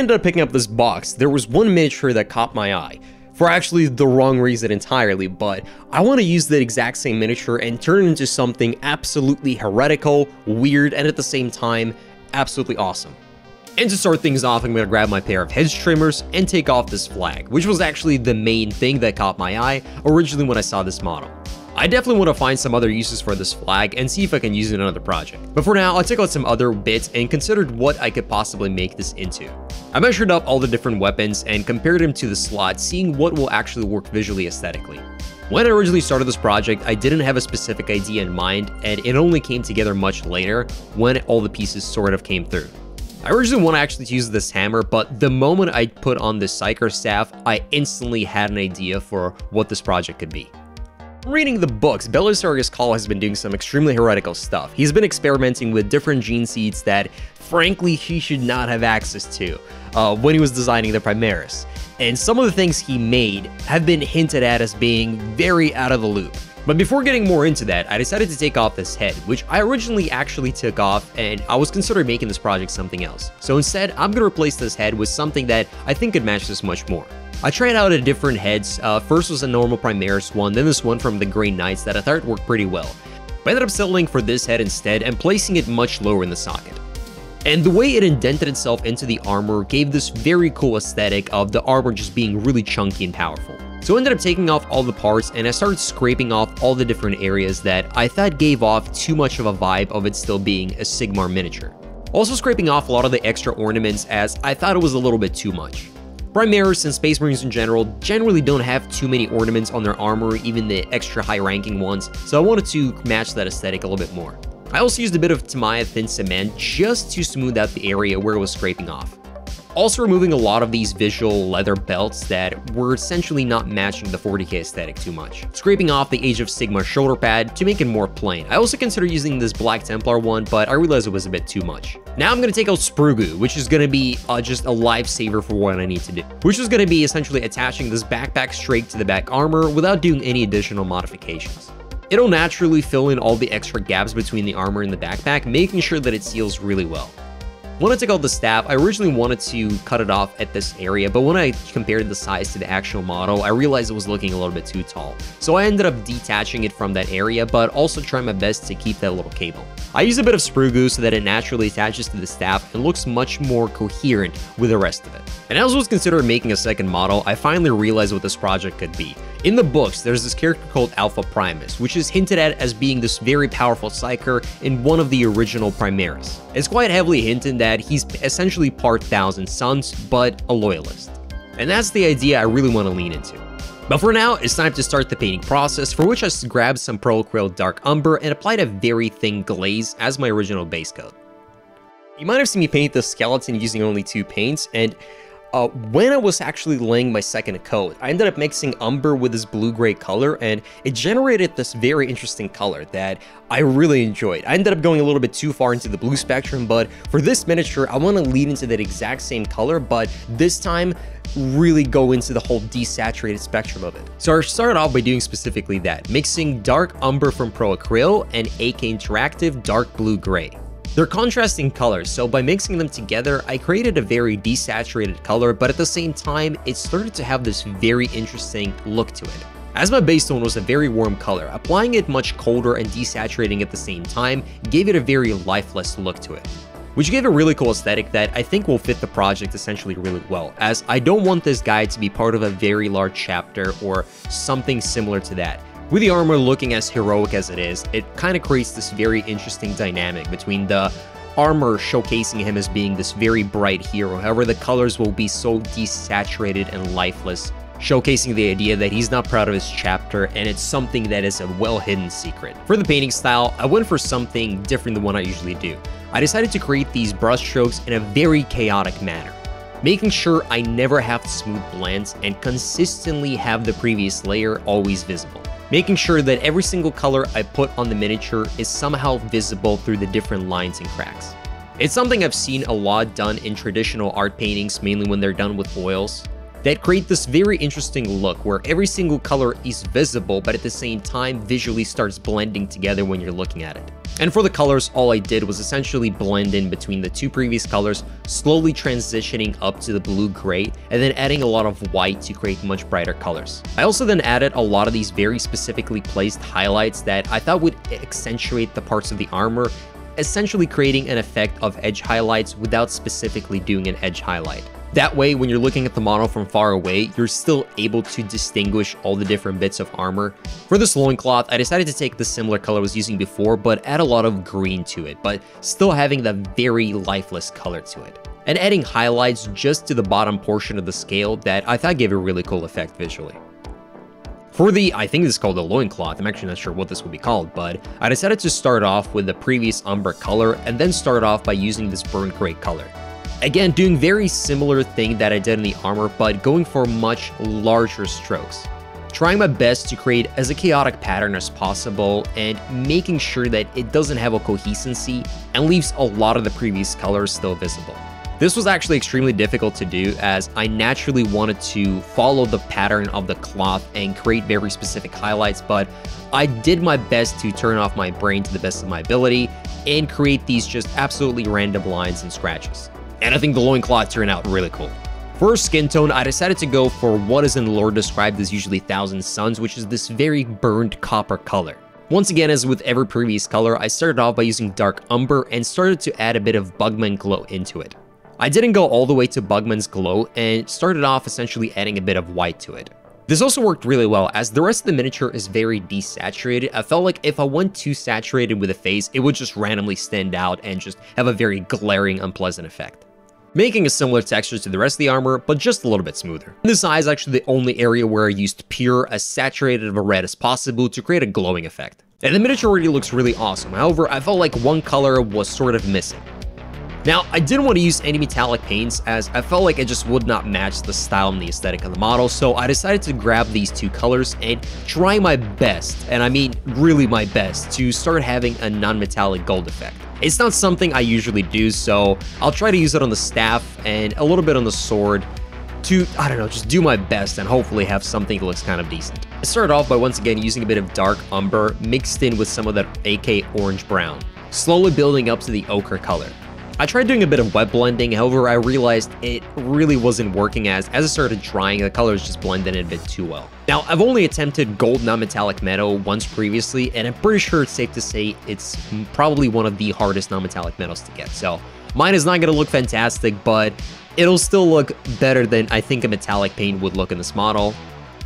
ended up picking up this box, there was one miniature that caught my eye for actually the wrong reason entirely, but I want to use the exact same miniature and turn it into something absolutely heretical, weird, and at the same time, absolutely awesome. And to start things off, I'm going to grab my pair of hedge trimmers and take off this flag, which was actually the main thing that caught my eye originally when I saw this model. I definitely want to find some other uses for this flag and see if I can use it in another project. But for now, I took out some other bits and considered what I could possibly make this into. I measured up all the different weapons and compared them to the slot, seeing what will actually work visually aesthetically. When I originally started this project, I didn't have a specific idea in mind, and it only came together much later when all the pieces sort of came through. I originally want to actually use this hammer, but the moment I put on the Psyker staff, I instantly had an idea for what this project could be. Reading the books, Belisarius Cawl has been doing some extremely heretical stuff. He's been experimenting with different gene seeds that, frankly, he should not have access to uh, when he was designing the Primaris. And some of the things he made have been hinted at as being very out of the loop. But before getting more into that, I decided to take off this head, which I originally actually took off and I was considering making this project something else. So instead, I'm to replace this head with something that I think could match this much more. I tried out a different heads, uh, first was a normal Primaris one, then this one from the Grey Knights that I thought worked pretty well. But I ended up settling for this head instead and placing it much lower in the socket. And the way it indented itself into the armor gave this very cool aesthetic of the armor just being really chunky and powerful. So I ended up taking off all the parts and I started scraping off all the different areas that I thought gave off too much of a vibe of it still being a Sigmar miniature. Also scraping off a lot of the extra ornaments as I thought it was a little bit too much. Primaris and Space Marines in general generally don't have too many ornaments on their armor, even the extra high ranking ones, so I wanted to match that aesthetic a little bit more. I also used a bit of Tamiya thin cement just to smooth out the area where it was scraping off. Also removing a lot of these visual leather belts that were essentially not matching the 40k aesthetic too much. Scraping off the Age of Sigmar shoulder pad to make it more plain. I also considered using this Black Templar one, but I realized it was a bit too much. Now I'm to take out Sprue Goo, which is to be uh, just a lifesaver for what I need to do. Which is to be essentially attaching this backpack straight to the back armor without doing any additional modifications. It'll naturally fill in all the extra gaps between the armor and the backpack, making sure that it seals really well. When I took out the staff, I originally wanted to cut it off at this area, but when I compared the size to the actual model, I realized it was looking a little bit too tall. So I ended up detaching it from that area, but also trying my best to keep that little cable. I use a bit of sprue so that it naturally attaches to the staff and looks much more coherent with the rest of it. And as I was considering making a second model, I finally realized what this project could be. In the books, there's this character called Alpha Primus, which is hinted at as being this very powerful Psyker in one of the original Primaris. It's quite heavily hinted that he's essentially part Thousand Sons, but a loyalist. And that's the idea I really want to lean into. But for now, it's time to start the painting process, for which I grabbed some Pro Acryl Dark Umber and applied a very thin glaze as my original base coat. You might have seen me paint the skeleton using only two paints, and uh, when I was actually laying my second coat, I ended up mixing umber with this blue-gray color, and it generated this very interesting color that I really enjoyed. I ended up going a little bit too far into the blue spectrum, but for this miniature, I want to lead into that exact same color, but this time, really go into the whole desaturated spectrum of it. So I started off by doing specifically that, mixing dark umber from Pro Acryl and AK Interactive dark blue-gray. They're contrasting colors, so by mixing them together, I created a very desaturated color, but at the same time, it started to have this very interesting look to it. As my base tone was a very warm color, applying it much colder and desaturating at the same time gave it a very lifeless look to it. Which gave a really cool aesthetic that I think will fit the project essentially really well, as I don't want this guy to be part of a very large chapter or something similar to that. With the armor looking as heroic as it is, it kind of creates this very interesting dynamic between the armor showcasing him as being this very bright hero, however the colors will be so desaturated and lifeless, showcasing the idea that he's not proud of his chapter and it's something that is a well-hidden secret. For the painting style, I went for something different than what I usually do. I decided to create these brush strokes in a very chaotic manner making sure I never have smooth blends and consistently have the previous layer always visible making sure that every single color I put on the miniature is somehow visible through the different lines and cracks. It's something I've seen a lot done in traditional art paintings, mainly when they're done with oils. That create this very interesting look where every single color is visible but at the same time visually starts blending together when you're looking at it. And for the colors, all I did was essentially blend in between the two previous colors, slowly transitioning up to the blue-gray, and then adding a lot of white to create much brighter colors. I also then added a lot of these very specifically placed highlights that I thought would accentuate the parts of the armor, essentially creating an effect of edge highlights without specifically doing an edge highlight. That way, when you're looking at the model from far away, you're still able to distinguish all the different bits of armor. For this loincloth, I decided to take the similar color I was using before, but add a lot of green to it, but still having the very lifeless color to it. And adding highlights just to the bottom portion of the scale that I thought gave a really cool effect visually. For the, I think this is called the loincloth, I'm actually not sure what this would be called, but I decided to start off with the previous umber color and then start off by using this burnt gray color. Again, doing very similar thing that I did in the armor, but going for much larger strokes. Trying my best to create as a chaotic pattern as possible and making sure that it doesn't have a coherency and leaves a lot of the previous colors still visible. This was actually extremely difficult to do as I naturally wanted to follow the pattern of the cloth and create very specific highlights, but I did my best to turn off my brain to the best of my ability and create these just absolutely random lines and scratches and I think the loincloth turned out really cool. For skin tone, I decided to go for what is in lore described as usually Thousand Sons, which is this very burned copper color. Once again, as with every previous color, I started off by using Dark Umber and started to add a bit of Bugman Glow into it. I didn't go all the way to Bugman's Glow and started off essentially adding a bit of white to it. This also worked really well as the rest of the miniature is very desaturated. I felt like if I went too saturated with a face, it would just randomly stand out and just have a very glaring unpleasant effect making a similar texture to the rest of the armor, but just a little bit smoother. This eye is actually the only area where I used pure, as saturated of a red as possible to create a glowing effect. And the miniature already looks really awesome, however, I felt like one color was sort of missing. Now, I didn't want to use any metallic paints as I felt like it just would not match the style and the aesthetic of the model, so I decided to grab these two colors and try my best, and I mean really my best, to start having a non-metallic gold effect. It's not something I usually do, so I'll try to use it on the staff and a little bit on the sword to, I don't know, just do my best and hopefully have something that looks kind of decent. I started off by once again using a bit of dark umber mixed in with some of that AK orange brown, slowly building up to the ochre color. I tried doing a bit of wet blending, however I realized it really wasn't working as as it started drying, the colors just blended in a bit too well. Now, I've only attempted gold non-metallic metal once previously, and I'm pretty sure it's safe to say it's probably one of the hardest non-metallic metals to get, so mine is not going to look fantastic, but it'll still look better than I think a metallic paint would look in this model.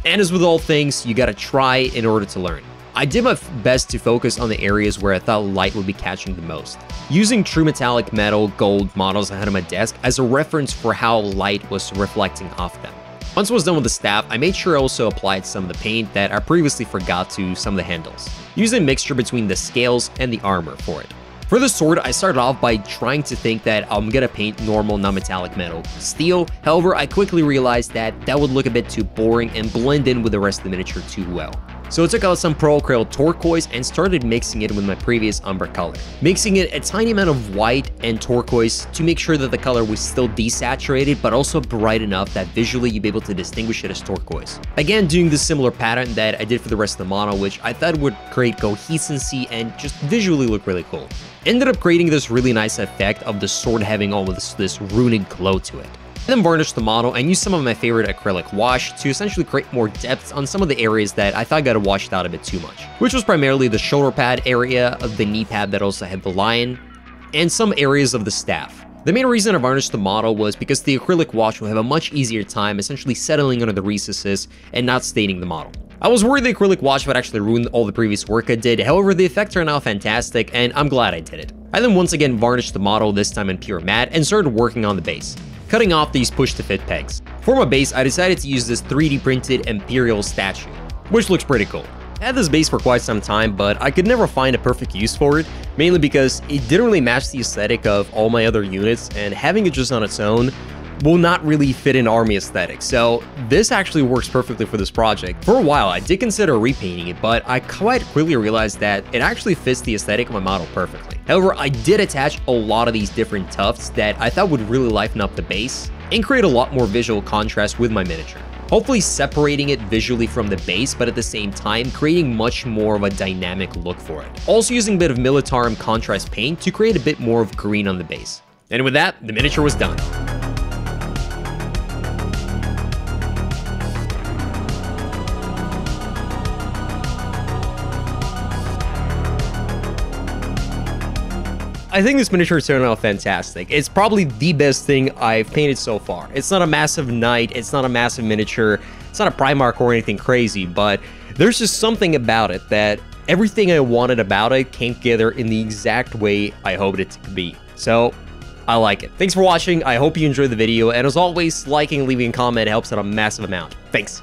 And as with all things, you gotta try in order to learn. I did my best to focus on the areas where I thought light would be catching the most, using true metallic metal gold models I had on my desk as a reference for how light was reflecting off them. Once I was done with the staff, I made sure I also applied some of the paint that I previously forgot to some of the handles, using a mixture between the scales and the armor for it. For the sword, I started off by trying to think that I'm gonna paint normal non-metallic metal steel, however I quickly realized that that would look a bit too boring and blend in with the rest of the miniature too well. So I took out some Pro Acryl turquoise and started mixing it with my previous umber color. Mixing it a tiny amount of white and turquoise to make sure that the color was still desaturated but also bright enough that visually you'd be able to distinguish it as turquoise. Again, doing the similar pattern that I did for the rest of the model, which I thought would create coherency and just visually look really cool. Ended up creating this really nice effect of the sword having all this, this runic glow to it. I then varnished the model and used some of my favorite acrylic wash to essentially create more depth on some of the areas that I thought got washed out a bit too much, which was primarily the shoulder pad area of the knee pad that also had the lion, and some areas of the staff. The main reason I varnished the model was because the acrylic wash will have a much easier time essentially settling under the recesses and not staining the model. I was worried the acrylic wash would actually ruin all the previous work I did, however the effect turned out fantastic and I'm glad I did it. I then once again varnished the model, this time in pure matte, and started working on the base cutting off these push-to-fit pegs. For my base, I decided to use this 3D printed Imperial statue, which looks pretty cool. I had this base for quite some time, but I could never find a perfect use for it, mainly because it didn't really match the aesthetic of all my other units, and having it just on its own will not really fit in army aesthetic, so this actually works perfectly for this project. For a while, I did consider repainting it, but I quite quickly realized that it actually fits the aesthetic of my model perfectly. However, I did attach a lot of these different tufts that I thought would really liven up the base, and create a lot more visual contrast with my miniature. Hopefully separating it visually from the base, but at the same time creating much more of a dynamic look for it. Also using a bit of Militarum contrast paint to create a bit more of green on the base. And with that, the miniature was done. I think this miniature turned out fantastic. It's probably the best thing I've painted so far. It's not a massive knight, it's not a massive miniature, it's not a Primarch or anything crazy, but there's just something about it that everything I wanted about it came together in the exact way I hoped it to be. So, I like it. Thanks for watching, I hope you enjoyed the video, and as always, liking leaving a comment helps out a massive amount. Thanks.